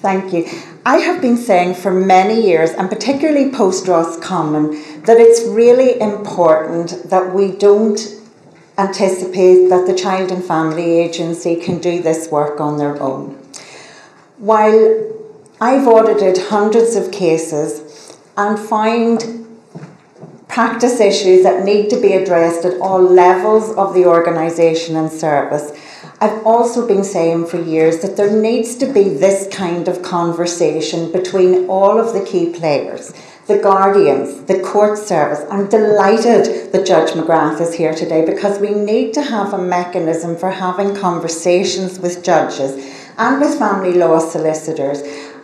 Thank you. I have been saying for many years, and particularly post Roscommon, that it's really important that we don't anticipate that the Child and Family Agency can do this work on their own. While I've audited hundreds of cases and find practice issues that need to be addressed at all levels of the organisation and service. I've also been saying for years that there needs to be this kind of conversation between all of the key players the guardians, the court service. I'm delighted that Judge McGrath is here today because we need to have a mechanism for having conversations with judges and with family law solicitors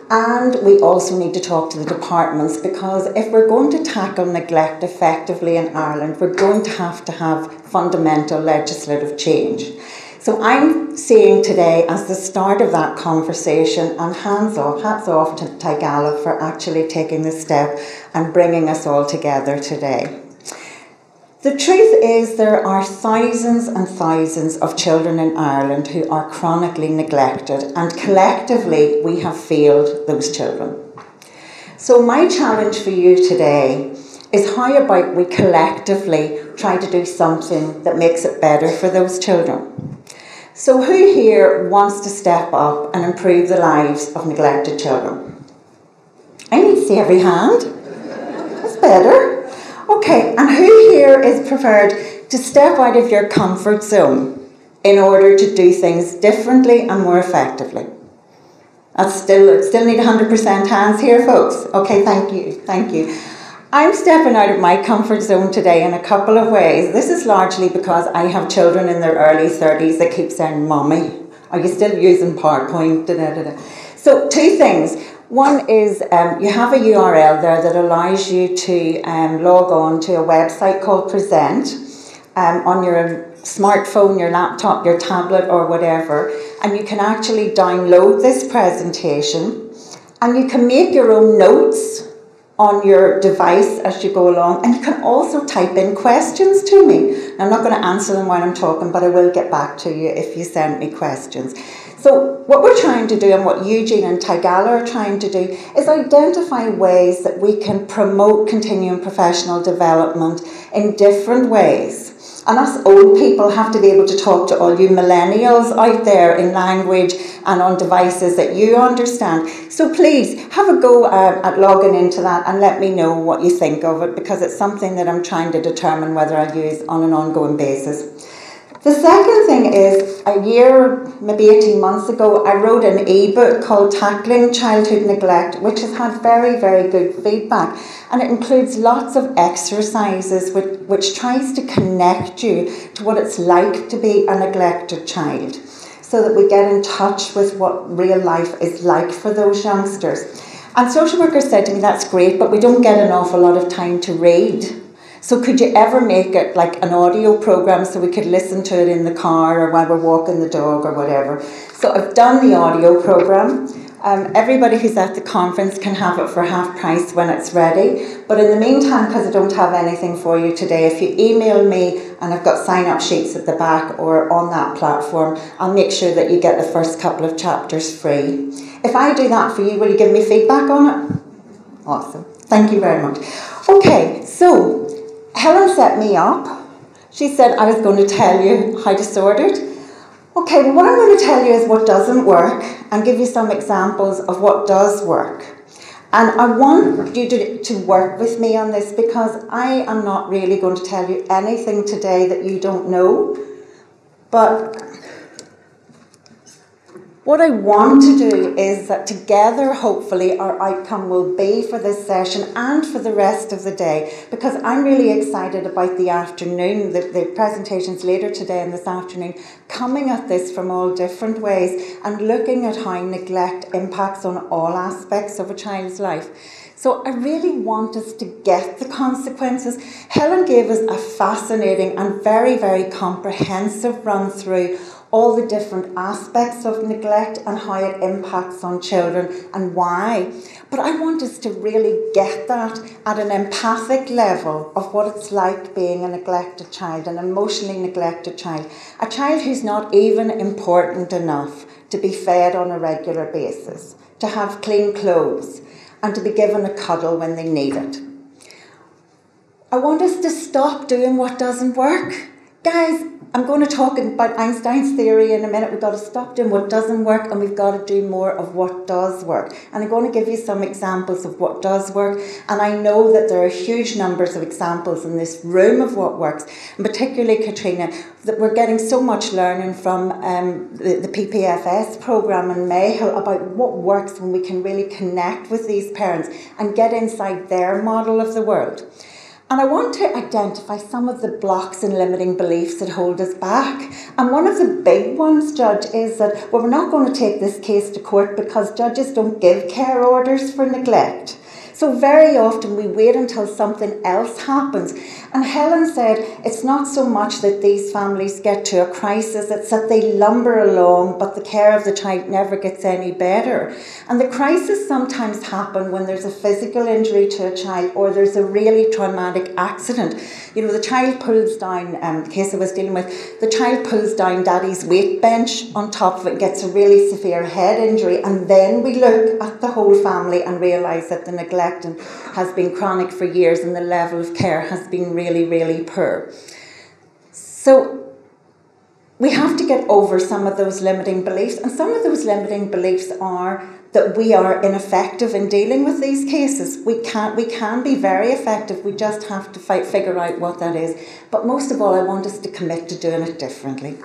and we also need to talk to the departments because if we're going to tackle neglect effectively in Ireland, we're going to have to have fundamental legislative change. So I'm seeing today as the start of that conversation and hands off, hats off to Tigala for actually taking the step and bringing us all together today. The truth is, there are thousands and thousands of children in Ireland who are chronically neglected, and collectively we have failed those children. So, my challenge for you today is how about we collectively try to do something that makes it better for those children? So, who here wants to step up and improve the lives of neglected children? I need to see every hand. That's better. Okay, and who here is prepared to step out of your comfort zone in order to do things differently and more effectively? I still still need 100% hands here, folks. Okay, thank you, thank you. I'm stepping out of my comfort zone today in a couple of ways. This is largely because I have children in their early 30s that keep saying, Mommy, are you still using PowerPoint? Da, da, da, so, two things. One is um, you have a URL there that allows you to um, log on to a website called Present um, on your smartphone, your laptop, your tablet, or whatever, and you can actually download this presentation and you can make your own notes on your device as you go along, and you can also type in questions to me. I'm not going to answer them while I'm talking, but I will get back to you if you send me questions. So, what we're trying to do, and what Eugene and Tigala are trying to do, is identify ways that we can promote continuing professional development in different ways. And us old people have to be able to talk to all you millennials out there in language and on devices that you understand. So please have a go uh, at logging into that and let me know what you think of it because it's something that I'm trying to determine whether I use on an ongoing basis. The second thing is a year, maybe 18 months ago, I wrote an ebook called Tackling Childhood Neglect, which has had very, very good feedback. And it includes lots of exercises which, which tries to connect you to what it's like to be a neglected child so that we get in touch with what real life is like for those youngsters. And social workers said to me, that's great, but we don't get an awful lot of time to read. So could you ever make it like an audio program so we could listen to it in the car or while we're walking the dog or whatever? So I've done the audio program. Um, everybody who's at the conference can have it for half price when it's ready. But in the meantime, because I don't have anything for you today, if you email me and I've got sign up sheets at the back or on that platform, I'll make sure that you get the first couple of chapters free. If I do that for you, will you give me feedback on it? Awesome. Thank you very much. Okay, so Helen set me up. She said I was going to tell you how disordered. Okay, well, what I'm going to tell you is what doesn't work and give you some examples of what does work. And I want you to, to work with me on this because I am not really going to tell you anything today that you don't know. But what I want to do is that together, hopefully, our outcome will be for this session and for the rest of the day because I'm really excited about the afternoon, the, the presentations later today and this afternoon, coming at this from all different ways and looking at how neglect impacts on all aspects of a child's life. So I really want us to get the consequences. Helen gave us a fascinating and very, very comprehensive run through all the different aspects of neglect and how it impacts on children and why. But I want us to really get that at an empathic level of what it's like being a neglected child, an emotionally neglected child, a child who's not even important enough to be fed on a regular basis, to have clean clothes, and to be given a cuddle when they need it. I want us to stop doing what doesn't work. Guys, I'm going to talk about Einstein's theory in a minute. We've got to stop doing what doesn't work and we've got to do more of what does work. And I'm going to give you some examples of what does work. And I know that there are huge numbers of examples in this room of what works. And particularly, Katrina, that we're getting so much learning from um, the, the PPFS programme in Mayhill about what works when we can really connect with these parents and get inside their model of the world. And I want to identify some of the blocks and limiting beliefs that hold us back. And one of the big ones, Judge, is that well, we're not going to take this case to court because judges don't give care orders for neglect. So very often we wait until something else happens. And Helen said it's not so much that these families get to a crisis, it's that they lumber along, but the care of the child never gets any better. And the crisis sometimes happen when there's a physical injury to a child or there's a really traumatic accident. You know, the child pulls down, um, the case I was dealing with, the child pulls down daddy's weight bench on top of it, gets a really severe head injury, and then we look at the whole family and realise that the neglect has been chronic for years and the level of care has been really, really poor. So we have to get over some of those limiting beliefs, and some of those limiting beliefs are that we are ineffective in dealing with these cases. We can we can be very effective. We just have to fight, figure out what that is. But most of all, I want us to commit to doing it differently.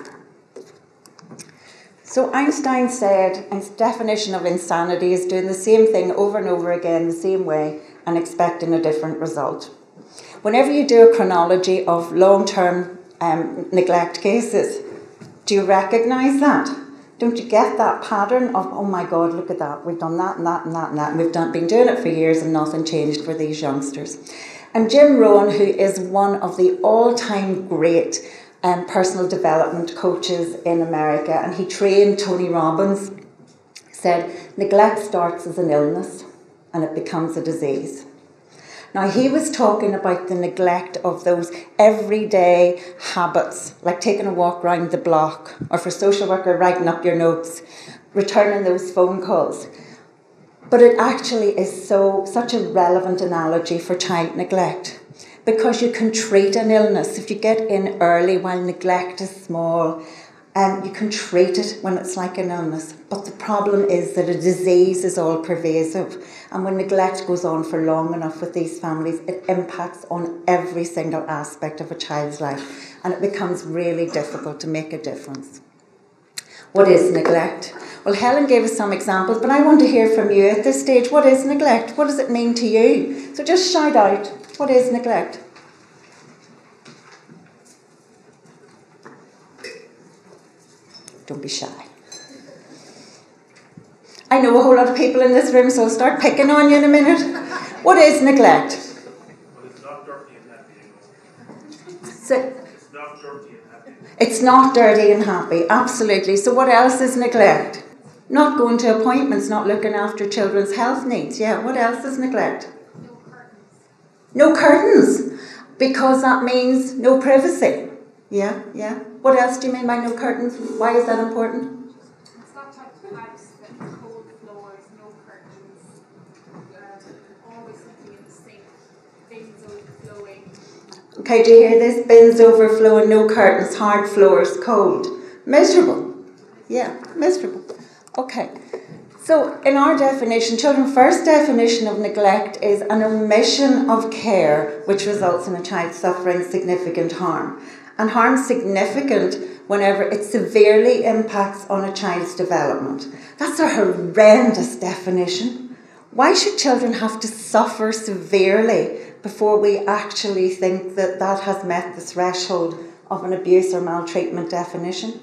So Einstein said his definition of insanity is doing the same thing over and over again the same way and expecting a different result. Whenever you do a chronology of long-term um, neglect cases, do you recognise that? Don't you get that pattern of, oh my God, look at that, we've done that and that and that and that, and we've done, been doing it for years and nothing changed for these youngsters. And Jim Rohn, who is one of the all time great um, personal development coaches in America, and he trained Tony Robbins, said, neglect starts as an illness and it becomes a disease. Now, he was talking about the neglect of those everyday habits, like taking a walk round the block, or for social worker, writing up your notes, returning those phone calls. But it actually is so such a relevant analogy for child neglect because you can treat an illness if you get in early while neglect is small um, you can treat it when it's like an illness, but the problem is that a disease is all pervasive. And when neglect goes on for long enough with these families, it impacts on every single aspect of a child's life. And it becomes really difficult to make a difference. What is neglect? Well, Helen gave us some examples, but I want to hear from you at this stage. What is neglect? What does it mean to you? So just shout out what is neglect? Don't be shy. I know a whole lot of people in this room, so I'll start picking on you in a minute. What is neglect? it's not dirty and happy. So, it's not dirty and happy. It's not dirty and happy, absolutely. So, what else is neglect? Not going to appointments, not looking after children's health needs. Yeah, what else is neglect? No curtains. No curtains, because that means no privacy. Yeah, yeah. What else do you mean by no curtains? Why is that important? It's that type of house that cold floors, no curtains, uh, always something in the sink, bins overflowing. Okay, do you hear this? Bins overflowing, no curtains, hard floors, cold. Miserable. Yeah, miserable. Okay. So, in our definition, children's first definition of neglect is an omission of care which results in a child suffering significant harm and harm significant whenever it severely impacts on a child's development. That's a horrendous definition. Why should children have to suffer severely before we actually think that that has met the threshold of an abuse or maltreatment definition?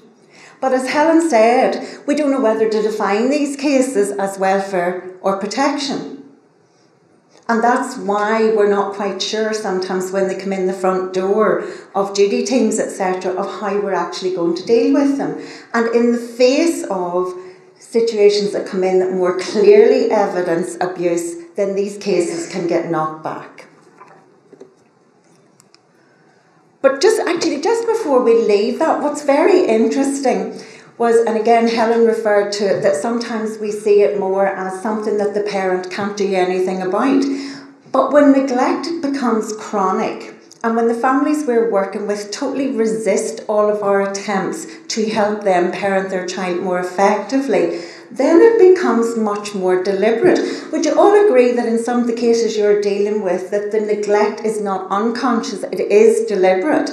But as Helen said, we don't know whether to define these cases as welfare or protection. And that's why we're not quite sure sometimes when they come in the front door of duty teams, etc., of how we're actually going to deal with them. And in the face of situations that come in that more clearly evidence abuse, then these cases can get knocked back. But just actually, just before we leave that, what's very interesting was, and again, Helen referred to it, that sometimes we see it more as something that the parent can't do anything about. But when neglect becomes chronic, and when the families we're working with totally resist all of our attempts to help them parent their child more effectively, then it becomes much more deliberate. Would you all agree that in some of the cases you're dealing with that the neglect is not unconscious, it is deliberate?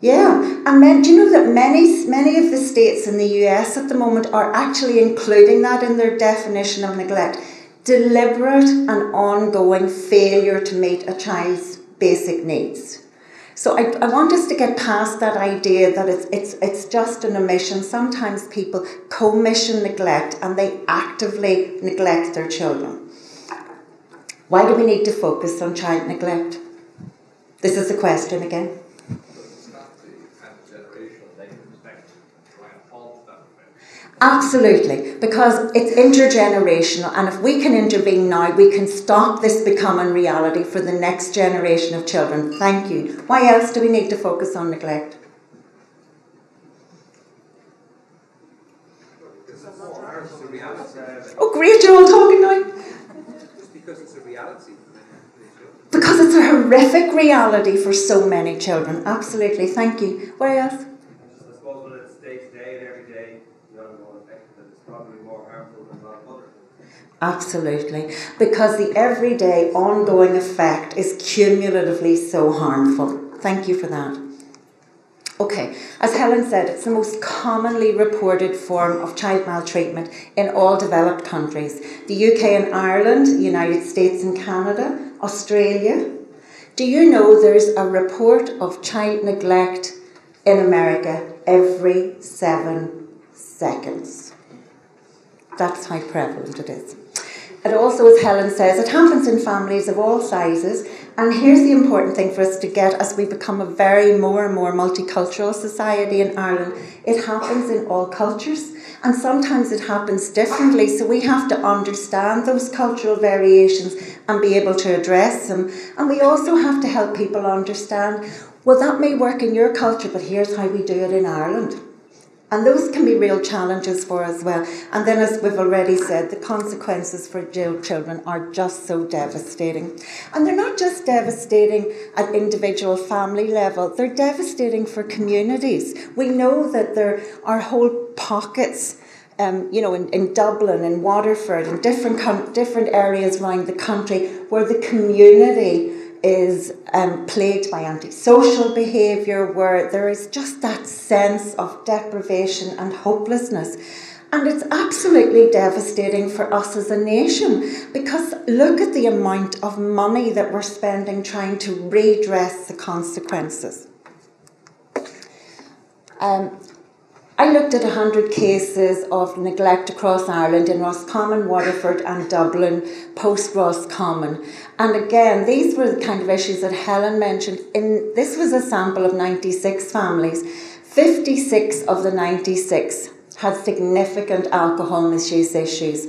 Yeah, and men, do you know that many many of the states in the US at the moment are actually including that in their definition of neglect? Deliberate and ongoing failure to meet a child's basic needs. So I, I want us to get past that idea that it's, it's, it's just an omission. Sometimes people commission neglect and they actively neglect their children. Why do we need to focus on child neglect? This is the question again. Absolutely, because it's intergenerational, and if we can intervene now, we can stop this becoming reality for the next generation of children. Thank you. Why else do we need to focus on neglect? Oh, great, you're all talking now. because it's a reality. Because it's a horrific reality for so many children. Absolutely, thank you. Why else? Absolutely. Because the everyday ongoing effect is cumulatively so harmful. Thank you for that. Okay, as Helen said, it's the most commonly reported form of child maltreatment in all developed countries the UK and Ireland, the United States and Canada, Australia. Do you know there's a report of child neglect in America every seven seconds? That's how prevalent it is. It also, as Helen says, it happens in families of all sizes. And here's the important thing for us to get as we become a very more and more multicultural society in Ireland it happens in all cultures. And sometimes it happens differently, so we have to understand those cultural variations and be able to address them. And we also have to help people understand well, that may work in your culture, but here's how we do it in Ireland. And those can be real challenges for us as well. And then, as we've already said, the consequences for jail children are just so devastating. And they're not just devastating at individual family level, they're devastating for communities. We know that there are whole pockets. Um, you know, in, in Dublin, in Waterford, in different com- different areas around the country, where the community is um, plagued by antisocial behaviour, where there is just that sense of deprivation and hopelessness. And it's absolutely devastating for us as a nation because look at the amount of money that we're spending trying to redress the consequences. Um, I looked at 100 cases of neglect across Ireland in Roscommon, Waterford, and Dublin post Roscommon. And again, these were the kind of issues that Helen mentioned. In This was a sample of 96 families. 56 of the 96 had significant alcohol misuse issues.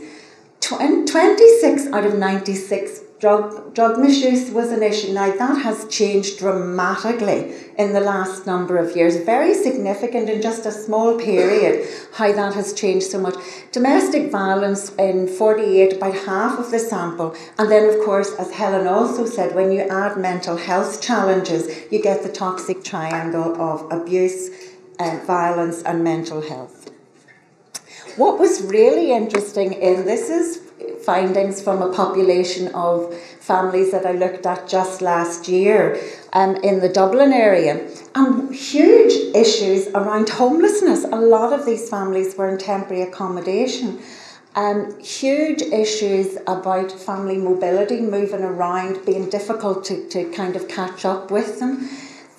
26 out of 96 drug, drug misuse was an issue. Now, that has changed dramatically in the last number of years. Very significant in just a small period, how that has changed so much. Domestic violence in 48, about half of the sample. And then, of course, as Helen also said, when you add mental health challenges, you get the toxic triangle of abuse, uh, violence, and mental health. What was really interesting in this is findings from a population of families that I looked at just last year um, in the Dublin area. And huge issues around homelessness. A lot of these families were in temporary accommodation. Um, huge issues about family mobility, moving around, being difficult to, to kind of catch up with them.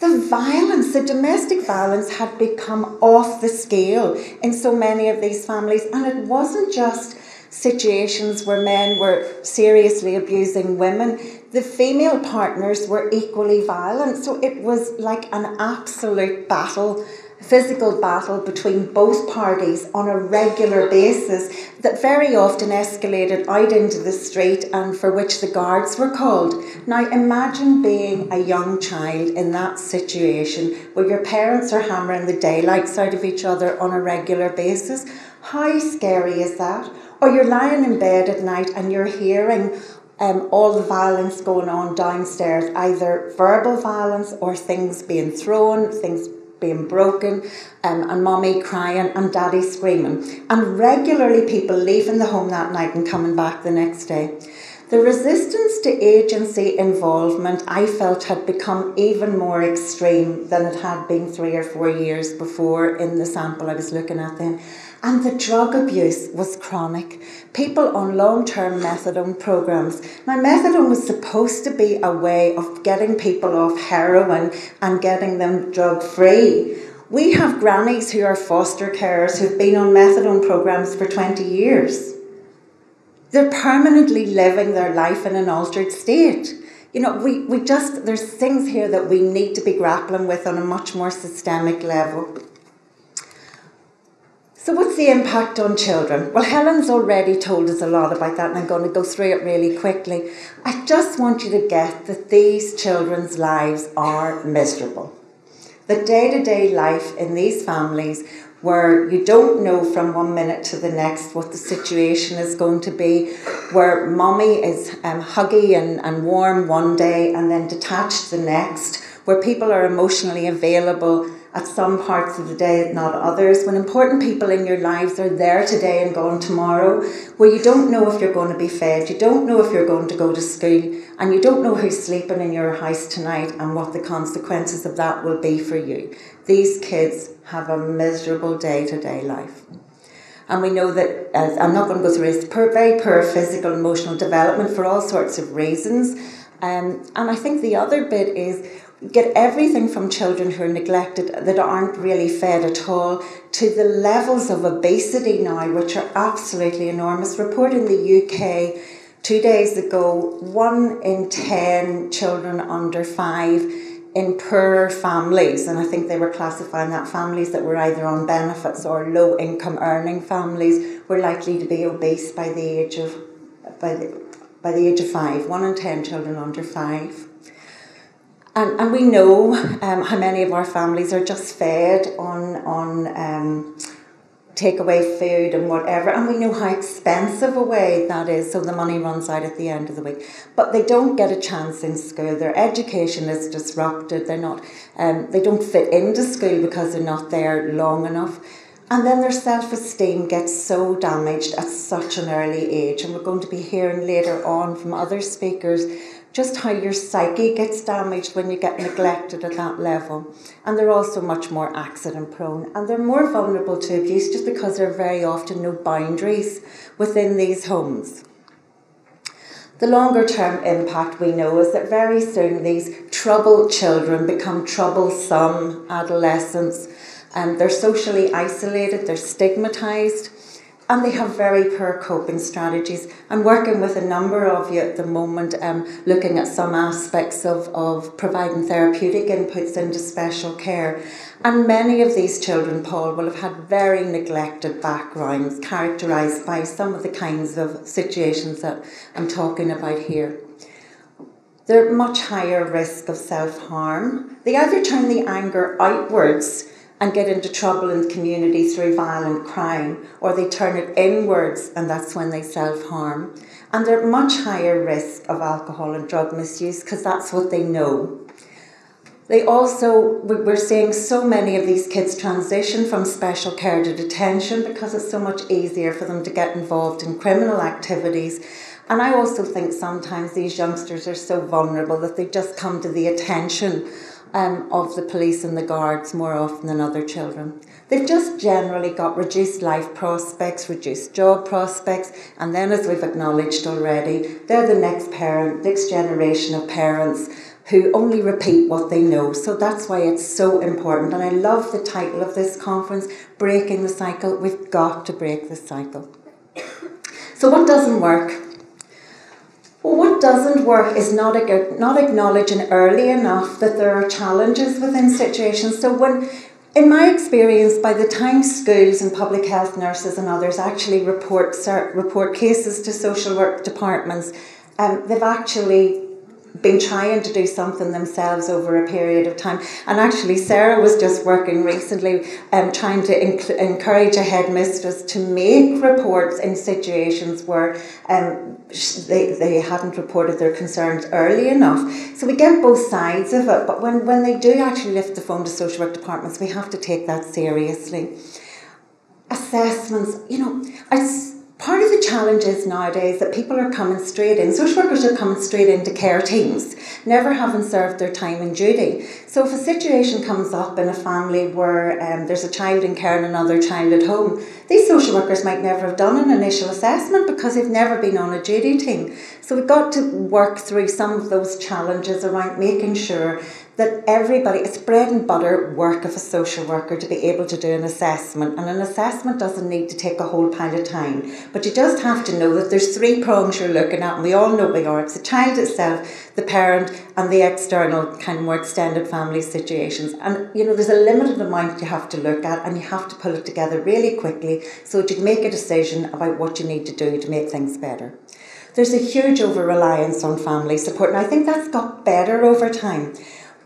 The violence, the domestic violence had become off the scale in so many of these families, and it wasn't just situations where men were seriously abusing women, the female partners were equally violent. So it was like an absolute battle physical battle between both parties on a regular basis that very often escalated out into the street and for which the guards were called. Now, imagine being a young child in that situation where your parents are hammering the daylights out of each other on a regular basis. How scary is that? Or you're lying in bed at night and you're hearing um, all the violence going on downstairs, either verbal violence or things being thrown, things being broken, um, and mommy crying and daddy screaming. And regularly people leaving the home that night and coming back the next day. The resistance to agency involvement, I felt, had become even more extreme than it had been three or four years before in the sample I was looking at then. And the drug abuse was chronic. People on long term methadone programs. Now, methadone was supposed to be a way of getting people off heroin and getting them drug free. We have grannies who are foster carers who've been on methadone programs for 20 years. They're permanently living their life in an altered state. You know, we, we just, there's things here that we need to be grappling with on a much more systemic level. So, what's the impact on children? Well, Helen's already told us a lot about that, and I'm going to go through it really quickly. I just want you to get that these children's lives are miserable. The day to day life in these families, where you don't know from one minute to the next what the situation is going to be, where mommy is um, huggy and, and warm one day and then detached the next, where people are emotionally available at some parts of the day, not others. When important people in your lives are there today and gone tomorrow, where you don't know if you're going to be fed, you don't know if you're going to go to school, and you don't know who's sleeping in your house tonight and what the consequences of that will be for you. These kids have a miserable day to day life. And we know that, I'm not going to go through this, very poor physical emotional development for all sorts of reasons. Um, and I think the other bit is get everything from children who are neglected that aren't really fed at all to the levels of obesity now, which are absolutely enormous. Report in the UK two days ago one in 10 children under five in poor families, and I think they were classifying that families that were either on benefits or low income earning families were likely to be obese by the age of by the, by the age of five. One in ten children under five. And, and we know um, how many of our families are just fed on, on um, takeaway food and whatever, and we know how expensive a way that is, so the money runs out at the end of the week. But they don't get a chance in school. Their education is disrupted. They're not, um, they don't fit into school because they're not there long enough. And then their self esteem gets so damaged at such an early age. And we're going to be hearing later on from other speakers just how your psyche gets damaged when you get neglected at that level. And they're also much more accident prone and they're more vulnerable to abuse just because there are very often no boundaries within these homes. The longer term impact we know is that very soon these troubled children become troublesome adolescents and they're socially isolated, they're stigmatized, and they have very poor coping strategies. I'm working with a number of you at the moment, um, looking at some aspects of, of providing therapeutic inputs into special care. And many of these children, Paul, will have had very neglected backgrounds, characterised by some of the kinds of situations that I'm talking about here. They're at much higher risk of self harm. They either turn the anger outwards and get into trouble in the community through violent crime, or they turn it inwards and that's when they self harm. And they're at much higher risk of alcohol and drug misuse because that's what they know. They also, we're seeing so many of these kids transition from special care to detention because it's so much easier for them to get involved in criminal activities. And I also think sometimes these youngsters are so vulnerable that they just come to the attention um, of the police and the guards more often than other children. They've just generally got reduced life prospects, reduced job prospects, and then, as we've acknowledged already, they're the next parent, next generation of parents who only repeat what they know. So that's why it's so important. And I love the title of this conference, Breaking the Cycle. We've got to break the cycle. So, what doesn't work? Well, what doesn't work is not, not acknowledging early enough that there are challenges within situations. So when in my experience, by the time schools and public health nurses and others actually report report cases to social work departments, um, they've actually been trying to do something themselves over a period of time. And actually, Sarah was just working recently um, trying to inc- encourage a headmistress to make reports in situations where um, they, they hadn't reported their concerns early enough. So we get both sides of it, but when, when they do actually lift the phone to social work departments, we have to take that seriously. Assessments, you know, I part of the challenge is nowadays that people are coming straight in, social workers are coming straight into care teams, never having served their time in duty. So if a situation comes up in a family where um, there's a child in care and another child at home, these social workers might never have done an initial assessment because they've never been on a duty team. So we've got to work through some of those challenges around making sure that everybody, it's bread and butter work of a social worker to be able to do an assessment. And an assessment doesn't need to take a whole pile of time. But you just have to know that there's three prongs you're looking at, and we all know they are. It's the child itself, the parent, and the external, kind of more extended family situations. And you know, there's a limited amount you have to look at, and you have to pull it together really quickly so that you can make a decision about what you need to do to make things better. There's a huge over reliance on family support, and I think that's got better over time.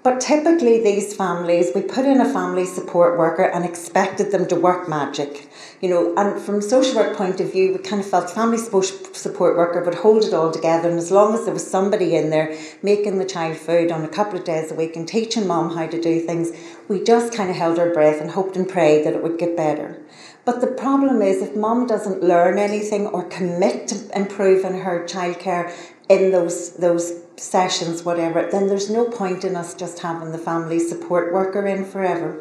But typically, these families, we put in a family support worker and expected them to work magic. You know, and from a social work point of view, we kind of felt family support worker would hold it all together, and as long as there was somebody in there making the child food on a couple of days a week and teaching mom how to do things, we just kind of held our breath and hoped and prayed that it would get better. But the problem is, if mom doesn't learn anything or commit to improving her childcare in those those sessions, whatever, then there's no point in us just having the family support worker in forever.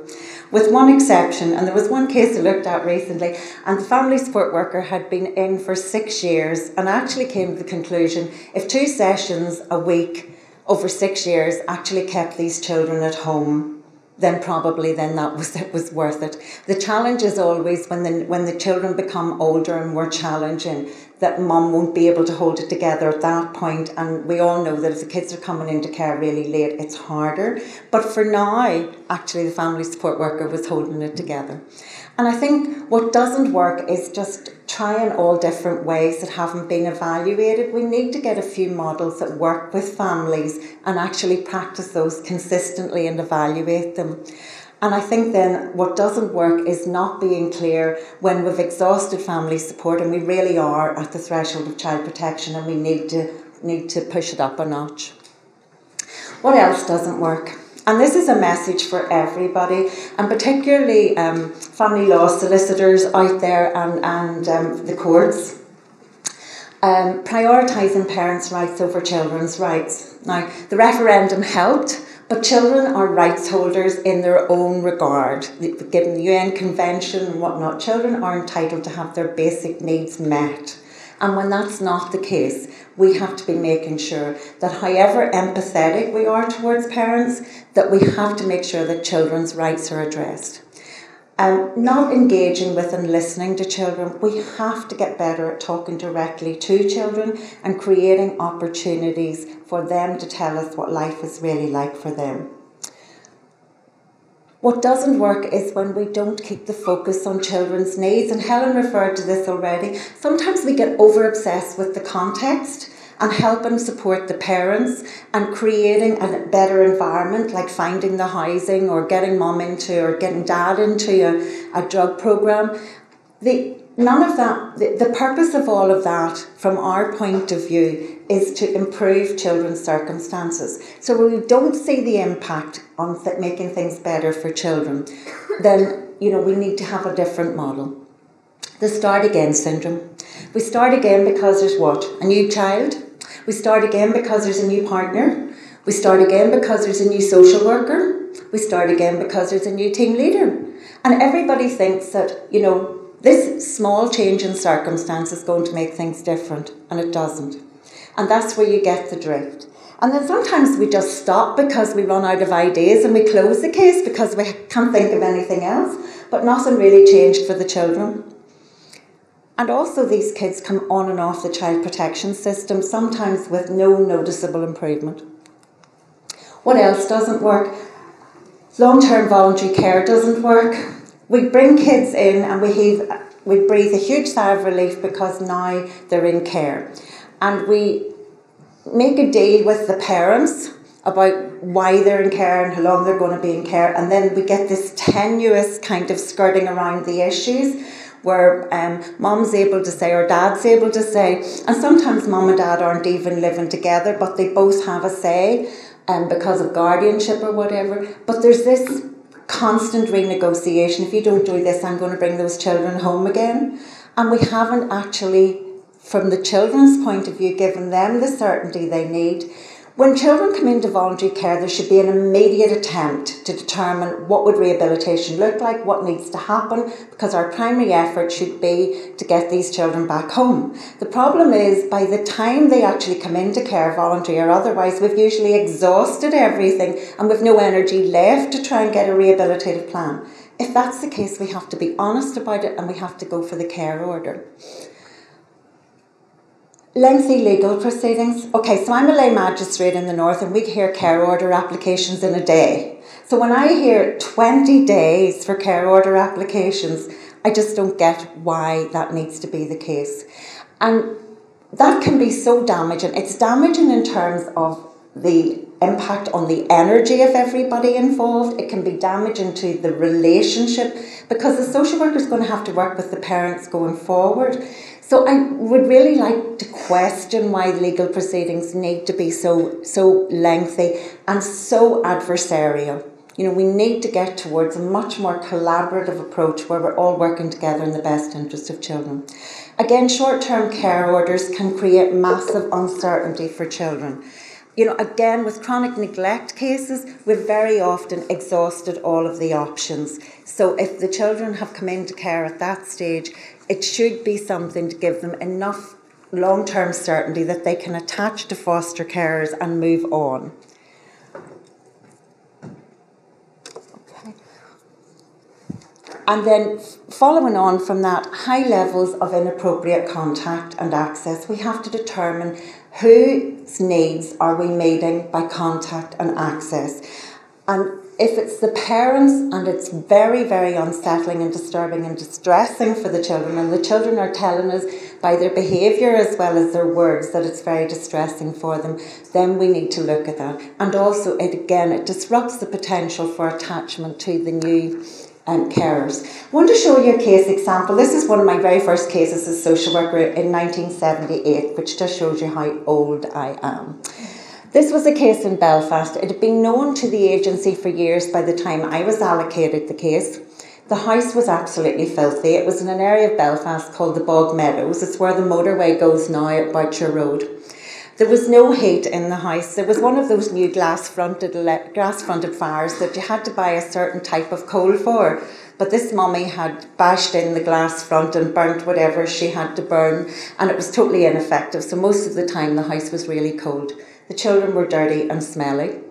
With one exception, and there was one case I looked at recently, and the family support worker had been in for six years and actually came to the conclusion if two sessions a week over six years actually kept these children at home then probably then that was it was worth it. The challenge is always when the when the children become older and more challenging that mum won't be able to hold it together at that point and we all know that if the kids are coming into care really late it's harder. But for now actually the family support worker was holding it together. And I think what doesn't work is just trying all different ways that haven't been evaluated. We need to get a few models that work with families and actually practice those consistently and evaluate them. And I think then what doesn't work is not being clear when we've exhausted family support and we really are at the threshold of child protection and we need to need to push it up a notch. What else doesn't work? And this is a message for everybody, and particularly um, family law solicitors out there and, and um, the courts. Um, prioritising parents' rights over children's rights. Now, the referendum helped, but children are rights holders in their own regard. Given the UN Convention and whatnot, children are entitled to have their basic needs met. And when that's not the case, we have to be making sure that however empathetic we are towards parents, that we have to make sure that children's rights are addressed. Um, not engaging with and listening to children, we have to get better at talking directly to children and creating opportunities for them to tell us what life is really like for them. What doesn't work is when we don't keep the focus on children's needs, and Helen referred to this already. Sometimes we get over obsessed with the context and helping support the parents and creating a better environment, like finding the housing or getting mom into or getting dad into a, a drug program. The, none of that, the, the purpose of all of that, from our point of view, is to improve children's circumstances. So we don't see the impact on th- making things better for children, then you know we need to have a different model. The start again syndrome. We start again because there's what? A new child. We start again because there's a new partner. We start again because there's a new social worker. We start again because there's a new team leader. And everybody thinks that, you know, this small change in circumstance is going to make things different, and it doesn't. And that's where you get the drift. And then sometimes we just stop because we run out of ideas and we close the case because we can't think of anything else. But nothing really changed for the children. And also, these kids come on and off the child protection system, sometimes with no noticeable improvement. What else doesn't work? long term voluntary care doesn't work. We bring kids in and we, heave, we breathe a huge sigh of relief because now they're in care. And we make a deal with the parents about why they're in care and how long they're going to be in care, and then we get this tenuous kind of skirting around the issues where um, mom's able to say or dad's able to say, and sometimes mom and dad aren't even living together, but they both have a say um, because of guardianship or whatever. But there's this constant renegotiation. If you don't do this, I'm going to bring those children home again. And we haven't actually, from the children's point of view, given them the certainty they need. When children come into voluntary care, there should be an immediate attempt to determine what would rehabilitation look like, what needs to happen, because our primary effort should be to get these children back home. The problem is, by the time they actually come into care, voluntary or otherwise, we've usually exhausted everything and we've no energy left to try and get a rehabilitative plan. If that's the case, we have to be honest about it and we have to go for the care order. Lengthy legal proceedings. Okay, so I'm a lay magistrate in the north and we hear care order applications in a day. So when I hear 20 days for care order applications, I just don't get why that needs to be the case. And that can be so damaging. It's damaging in terms of the impact on the energy of everybody involved. It can be damaging to the relationship because the social worker is going to have to work with the parents going forward. So I would really like to question why legal proceedings need to be so so lengthy and so adversarial. You know, we need to get towards a much more collaborative approach where we're all working together in the best interest of children. Again, short term care orders can create massive uncertainty for children. You know, again, with chronic neglect cases, we've very often exhausted all of the options. So, if the children have come into care at that stage, it should be something to give them enough long term certainty that they can attach to foster carers and move on. And then, following on from that, high levels of inappropriate contact and access, we have to determine whose needs are we meeting by contact and access. And if it's the parents and it's very, very unsettling and disturbing and distressing for the children, and the children are telling us by their behaviour as well as their words that it's very distressing for them, then we need to look at that. And also, it again, it disrupts the potential for attachment to the new um, carers. I want to show you a case example. This is one of my very first cases as social worker in 1978, which just shows you how old I am. This was a case in Belfast. It had been known to the agency for years by the time I was allocated the case. The house was absolutely filthy. It was in an area of Belfast called the Bog Meadows. It's where the motorway goes now at Boucher Road. There was no heat in the house. There was one of those new glass fronted glass fronted fires that you had to buy a certain type of coal for. But this mummy had bashed in the glass front and burnt whatever she had to burn, and it was totally ineffective. So most of the time the house was really cold. The children were dirty and smelly.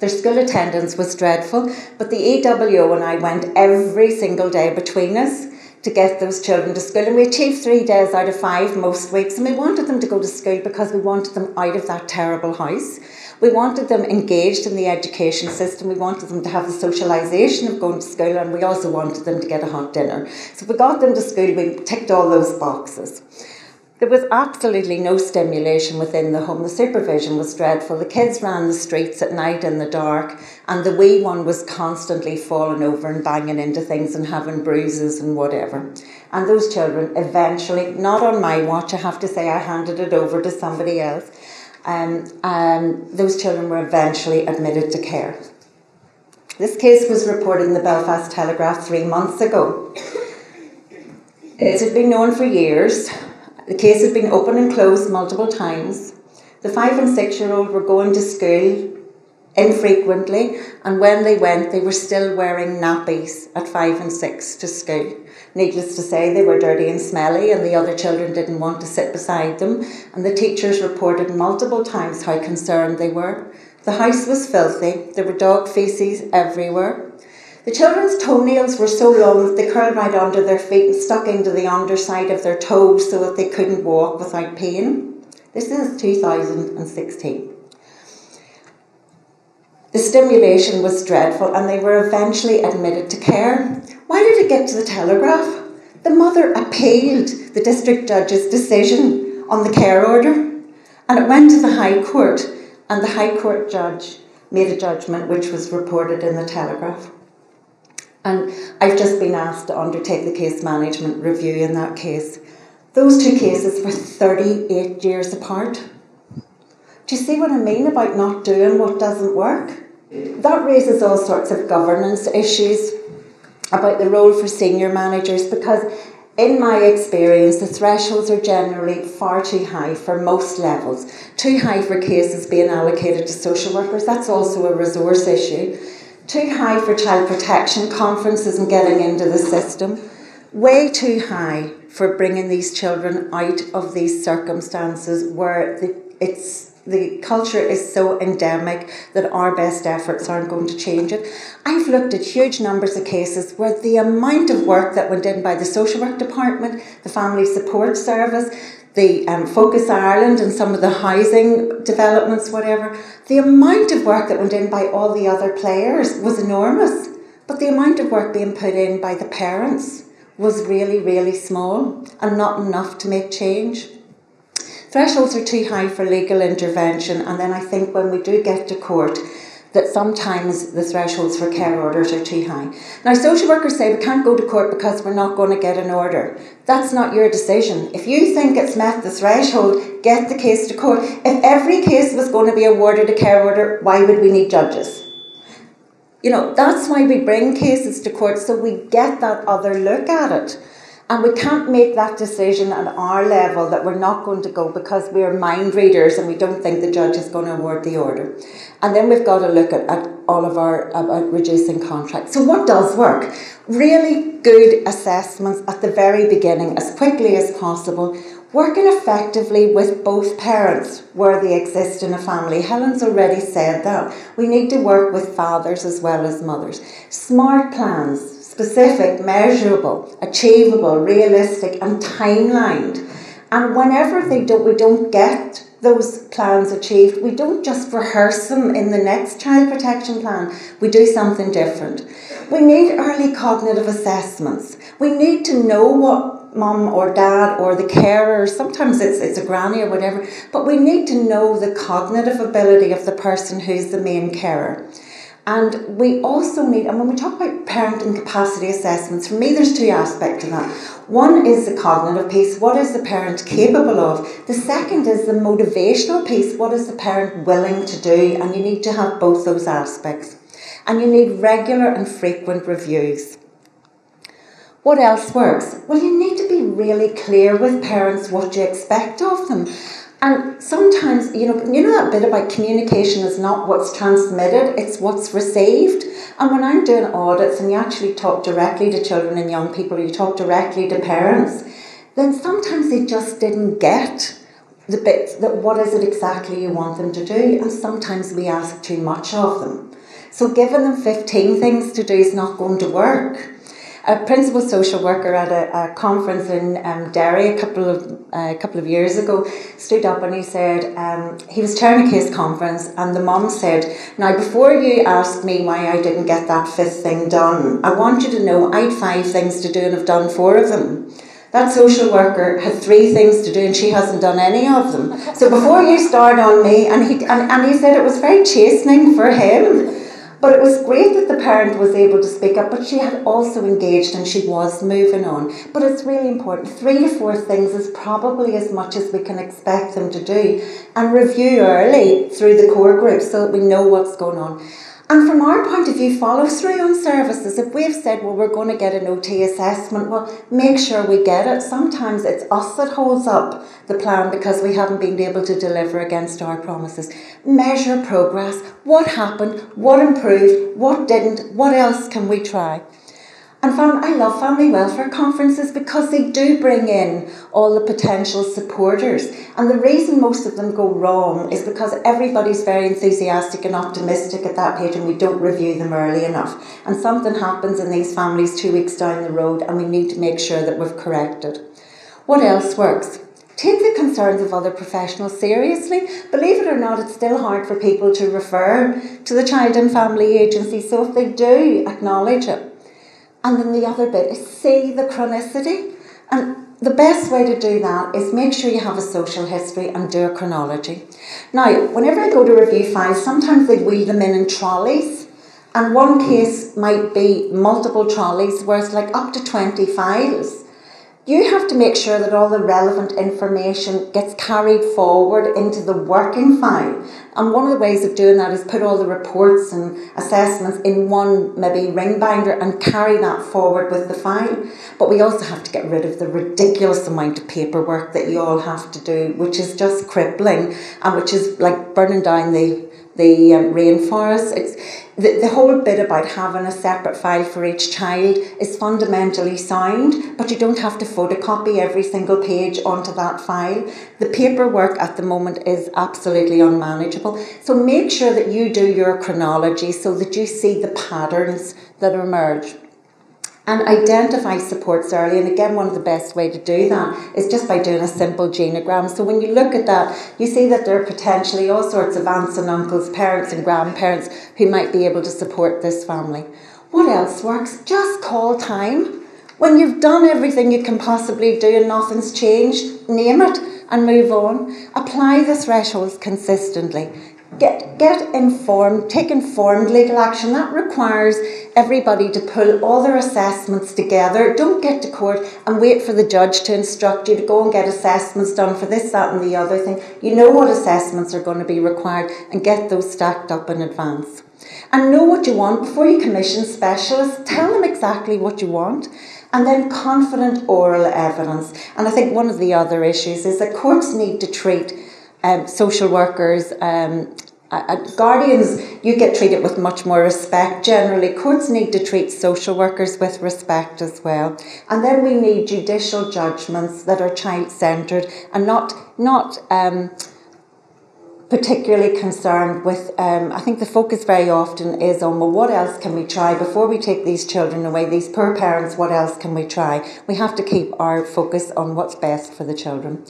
Their school attendance was dreadful, but the EWO and I went every single day between us to get those children to school. And we achieved three days out of five most weeks. And we wanted them to go to school because we wanted them out of that terrible house. We wanted them engaged in the education system. We wanted them to have the socialisation of going to school. And we also wanted them to get a hot dinner. So if we got them to school, we ticked all those boxes. There was absolutely no stimulation within the home. The supervision was dreadful. The kids ran the streets at night in the dark, and the wee one was constantly falling over and banging into things and having bruises and whatever. And those children eventually, not on my watch, I have to say, I handed it over to somebody else. Um, and those children were eventually admitted to care. This case was reported in the Belfast Telegraph three months ago. It had been known for years the case had been opened and closed multiple times. The five and six year old were going to school infrequently, and when they went, they were still wearing nappies at five and six to school. Needless to say, they were dirty and smelly, and the other children didn't want to sit beside them. And the teachers reported multiple times how concerned they were. The house was filthy, there were dog feces everywhere. The children's toenails were so long that they curled right under their feet and stuck into the underside of their toes so that they couldn't walk without pain. This is 2016. The stimulation was dreadful and they were eventually admitted to care. Why did it get to the Telegraph? The mother appealed the district judge's decision on the care order and it went to the High Court and the High Court judge made a judgment which was reported in the Telegraph. And I've just been asked to undertake the case management review in that case. Those two cases were 38 years apart. Do you see what I mean about not doing what doesn't work? That raises all sorts of governance issues about the role for senior managers because, in my experience, the thresholds are generally far too high for most levels. Too high for cases being allocated to social workers, that's also a resource issue. Too high for child protection conferences and getting into the system. Way too high for bringing these children out of these circumstances where the, it's the culture is so endemic that our best efforts aren't going to change it. I've looked at huge numbers of cases where the amount of work that went in by the social work department, the family support service, the um, Focus Ireland and some of the housing developments, whatever, the amount of work that went in by all the other players was enormous. But the amount of work being put in by the parents was really, really small and not enough to make change. Thresholds are too high for legal intervention, and then I think when we do get to court, that sometimes the thresholds for care orders are too high. Now, social workers say we can't go to court because we're not going to get an order. That's not your decision. If you think it's met the threshold, get the case to court. If every case was going to be awarded a care order, why would we need judges? You know, that's why we bring cases to court so we get that other look at it. And we can't make that decision at our level that we're not going to go because we're mind readers and we don't think the judge is going to award the order. And then we've got to look at, at all of our about reducing contracts. So what does work? Really good assessments at the very beginning, as quickly as possible. Working effectively with both parents where they exist in a family. Helen's already said that. We need to work with fathers as well as mothers. Smart plans, specific, measurable, achievable, realistic, and timelined. And whenever they don't, we don't get those plans achieved, we don't just rehearse them in the next child protection plan. We do something different. We need early cognitive assessments. We need to know what mum or dad or the carer, sometimes it's, it's a granny or whatever, but we need to know the cognitive ability of the person who's the main carer. And we also need, and when we talk about parenting capacity assessments, for me there's two aspects to that. One is the cognitive piece, what is the parent capable of? The second is the motivational piece, what is the parent willing to do? And you need to have both those aspects. And you need regular and frequent reviews. What else works? Well, you need to be really clear with parents what you expect of them. And sometimes, you know, you know that bit about communication is not what's transmitted, it's what's received. And when I'm doing audits and you actually talk directly to children and young people, you talk directly to parents, then sometimes they just didn't get the bit that what is it exactly you want them to do, and sometimes we ask too much of them. So giving them 15 things to do is not going to work a principal social worker at a, a conference in um, Derry a couple of uh, a couple of years ago stood up and he said um, he was chairing a case conference and the mum said, "Now before you ask me why I didn't get that fifth thing done, I want you to know I'd five things to do and have done four of them." That social worker had three things to do and she hasn't done any of them. So before you start on me, and he and, and he said it was very chastening for him but it was great that the parent was able to speak up, but she had also engaged and she was moving on. But it's really important. Three to four things is probably as much as we can expect them to do and review early through the core group so that we know what's going on. And from our point of view, follow through on services. If we've said, well, we're going to get an OT assessment, well, make sure we get it. Sometimes it's us that holds up the plan because we haven't been able to deliver against our promises. Measure progress. What happened? What improved? What didn't? What else can we try? And fam- I love family welfare conferences because they do bring in all the potential supporters. And the reason most of them go wrong is because everybody's very enthusiastic and optimistic at that page and we don't review them early enough. And something happens in these families two weeks down the road and we need to make sure that we've corrected. What else works? Take the concerns of other professionals seriously. Believe it or not, it's still hard for people to refer to the Child and Family Agency. So if they do, acknowledge it. And then the other bit is see the chronicity. And the best way to do that is make sure you have a social history and do a chronology. Now, whenever I go to review files, sometimes they wheel them in in trolleys, and one case might be multiple trolleys where it's like up to 20 files you have to make sure that all the relevant information gets carried forward into the working file. And one of the ways of doing that is put all the reports and assessments in one maybe ring binder and carry that forward with the file. But we also have to get rid of the ridiculous amount of paperwork that you all have to do, which is just crippling and which is like burning down the the um, rainforest. It's the, the whole bit about having a separate file for each child is fundamentally sound, but you don't have to photocopy every single page onto that file. The paperwork at the moment is absolutely unmanageable. So make sure that you do your chronology so that you see the patterns that emerge and identify supports early. And again, one of the best way to do that is just by doing a simple genogram. So when you look at that, you see that there are potentially all sorts of aunts and uncles, parents and grandparents who might be able to support this family. What else works? Just call time. When you've done everything you can possibly do and nothing's changed, name it and move on. Apply the thresholds consistently. Get, get informed, take informed legal action. That requires everybody to pull all their assessments together. Don't get to court and wait for the judge to instruct you to go and get assessments done for this, that, and the other thing. You know what assessments are going to be required and get those stacked up in advance. And know what you want before you commission specialists. Tell them exactly what you want. And then confident oral evidence. And I think one of the other issues is that courts need to treat um, social workers, um, uh, guardians, you get treated with much more respect generally. Courts need to treat social workers with respect as well. And then we need judicial judgments that are child centred and not, not um, particularly concerned with. Um, I think the focus very often is on well, what else can we try before we take these children away? These poor parents, what else can we try? We have to keep our focus on what's best for the children.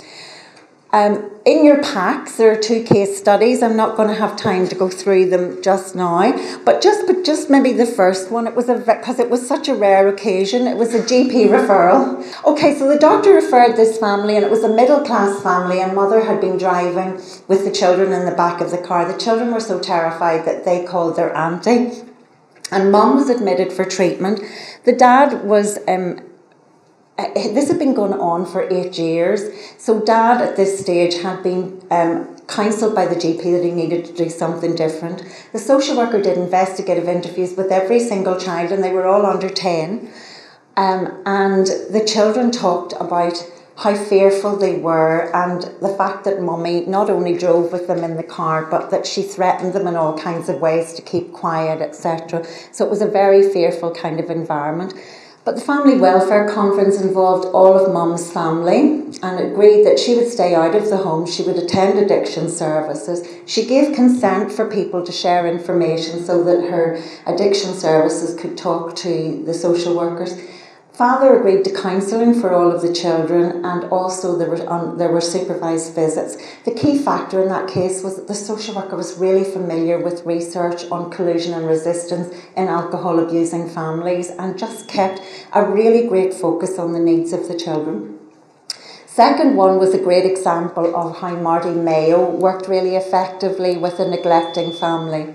Um, in your packs, there are two case studies. I'm not going to have time to go through them just now, but just but just maybe the first one. It was a because it was such a rare occasion. It was a GP referral. Okay, so the doctor referred this family, and it was a middle class family, and mother had been driving with the children in the back of the car. The children were so terrified that they called their auntie, and mum was admitted for treatment. The dad was um, uh, this had been going on for eight years. So, dad at this stage had been um, counselled by the GP that he needed to do something different. The social worker did investigative interviews with every single child, and they were all under 10. Um, and the children talked about how fearful they were and the fact that mummy not only drove with them in the car but that she threatened them in all kinds of ways to keep quiet etc so it was a very fearful kind of environment but the Family Welfare Conference involved all of Mum's family and agreed that she would stay out of the home, she would attend addiction services. She gave consent for people to share information so that her addiction services could talk to the social workers. Father agreed to counselling for all of the children, and also there were um, there were supervised visits. The key factor in that case was that the social worker was really familiar with research on collusion and resistance in alcohol abusing families, and just kept a really great focus on the needs of the children. Second one was a great example of how Marty Mayo worked really effectively with a neglecting family,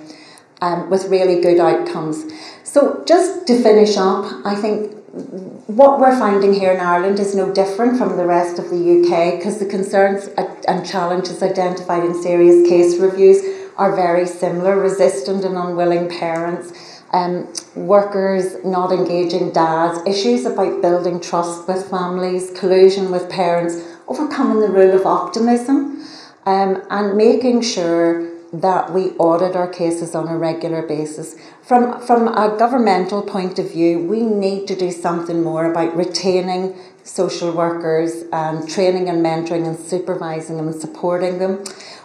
um, with really good outcomes. So just to finish up, I think what we're finding here in Ireland is no different from the rest of the UK because the concerns and challenges identified in serious case reviews are very similar resistant and unwilling parents, um, workers not engaging dads, issues about building trust with families, collusion with parents, overcoming the rule of optimism, um, and making sure that we audit our cases on a regular basis. From, from a governmental point of view, we need to do something more about retaining social workers and training and mentoring and supervising them and supporting them.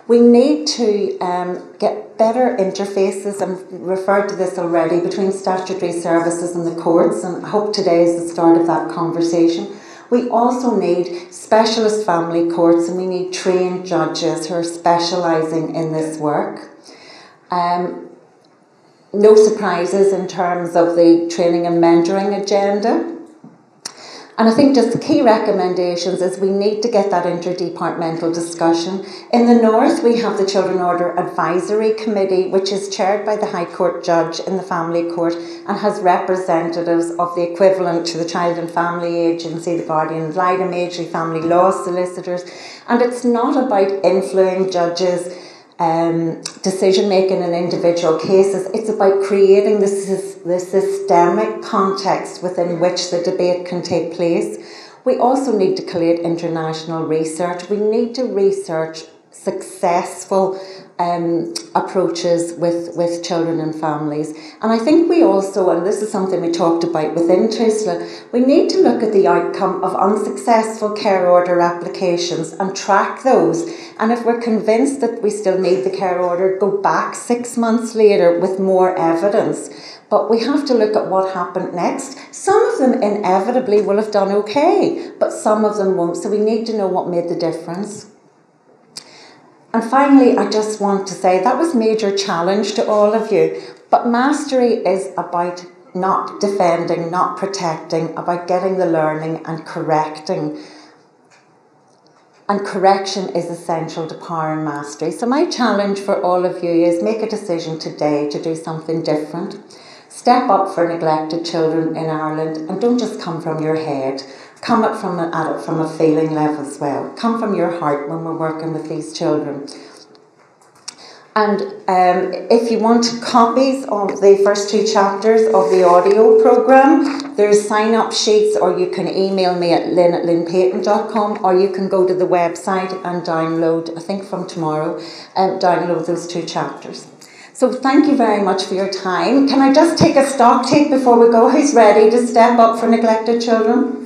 We need to um, get better interfaces, and referred to this already, between statutory services and the courts, and I hope today is the start of that conversation. We also need specialist family courts and we need trained judges who are specialising in this work. Um, no surprises in terms of the training and mentoring agenda. And I think just the key recommendations is we need to get that interdepartmental discussion. In the north, we have the Children Order Advisory Committee, which is chaired by the High Court judge in the Family Court and has representatives of the equivalent to the Child and Family Agency, the Guardian ad litem family law solicitors. And it's not about influencing judges um, decision making in individual cases. It's about creating the, the systemic context within which the debate can take place. We also need to collate international research. We need to research successful um, approaches with, with children and families. And I think we also, and this is something we talked about within TRISLA, we need to look at the outcome of unsuccessful care order applications and track those. And if we're convinced that we still need the care order, go back six months later with more evidence. But we have to look at what happened next. Some of them inevitably will have done okay, but some of them won't. So we need to know what made the difference. And finally, I just want to say that was a major challenge to all of you. But mastery is about not defending, not protecting, about getting the learning and correcting. And correction is essential to power and mastery. So, my challenge for all of you is make a decision today to do something different. Step up for neglected children in Ireland and don't just come from your head. Come it from a, from a feeling level as well. Come from your heart when we're working with these children. And um, if you want copies of the first two chapters of the audio programme, there's sign up sheets, or you can email me at lynn at lynnepeyton.com, or you can go to the website and download, I think from tomorrow, um, download those two chapters. So thank you very much for your time. Can I just take a stock take before we go? Who's ready to step up for neglected children?